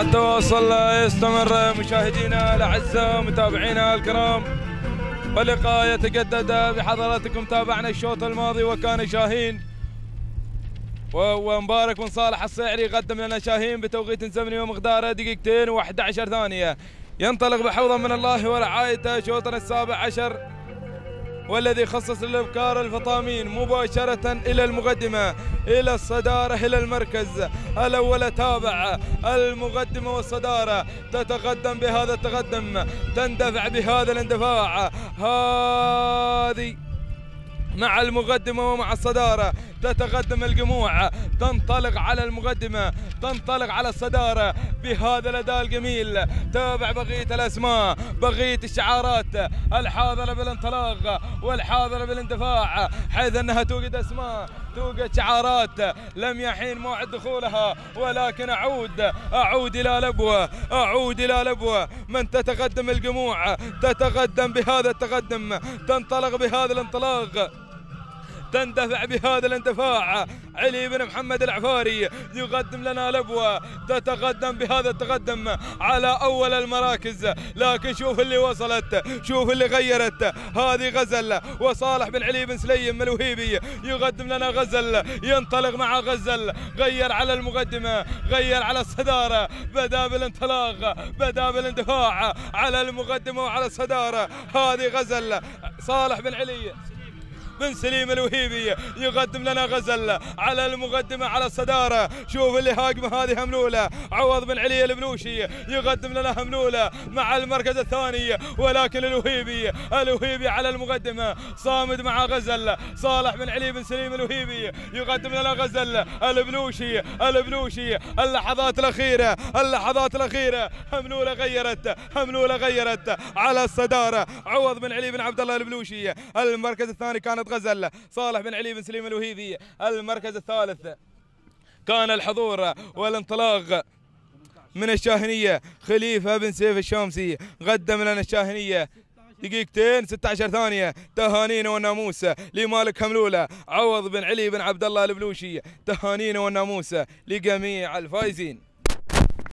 التواصل يستمر مشاهدينا الأعزاء متابعينا الكرام. واللقاء يتجدد بحضراتكم. تابعنا الشوط الماضي وكان شاهين. ومبارك بن صالح الصيعري قدم لنا شاهين بتوقيت زمني ومقداره دقيقتين و11 ثانية. ينطلق بحوضا من الله ورعايته شوطنا السابع عشر. والذي خصص للابكار الفطامين مباشرة إلى المقدمة إلى الصدارة إلى المركز الأول. تابع المقدمة والصدارة. تتقدم بهذا التقدم. تندفع بهذا الاندفاع. هذه مع المقدمة ومع الصدارة. تتقدم الجموع. تنطلق على المقدمة. تنطلق على الصدارة. بهذا الأداء الجميل. تابع بقية الأسماء. بقية الشعارات. الحاضرة بالانطلاق والحاضرة بالاندفاع حيث أنها توجد أسماء. توجد شعارات لم يحين موعد دخولها ولكن أعود. أعود إلى لبوة. أعود إلى لبوة. من تتقدم الجموع تتقدم بهذا التقدم. تنطلق بهذا الانطلاق. تندفع بهذا الاندفاع. علي بن محمد العفاري يقدم لنا لبوة تتقدم بهذا التقدم على أول المراكز. لكن شوف اللي وصلت شوف اللي غيرت. هذه غزل وصالح بن علي بن سليم الوهيبي يقدم لنا غزل ينطلق مع غزل. غير على المقدمة غير على الصدارة. بدأ بالانطلاق بدأ بالاندفاع على المقدمة وعلى الصدارة. هذه غزل صالح بن علي. بن سليم الوهيبي يقدم لنا غزل على المقدمة على الصدارة. شوف اللي هاجمة هذه هملولة عوض بن علي البلوشي يقدم لنا هملولة مع المركز الثاني. ولكن الوهيبي الوهيبي على المقدمة. صامد مع غزل. صالح بن علي بن سليم الوهيبي يقدم لنا غزل. البلوشي البلوشي. اللحظات الأخيرة اللحظات الأخيرة. هملولة غيرت هملولة غيرت على الصدارة. عوض بن علي بن عبد الله البلوشي. المركز الثاني كانت غزل صالح بن علي بن سليم الوهيبي. المركز الثالث كان الحضور والانطلاق من الشاهنية. خليفة بن سيف الشامسي قدم لنا الشاهنية. دقيقتين 16 ثانية. تهانينا والناموس لمالك هملولة. عوض بن علي بن عبد الله البلوشي. تهانينا والناموس لجميع الفائزين.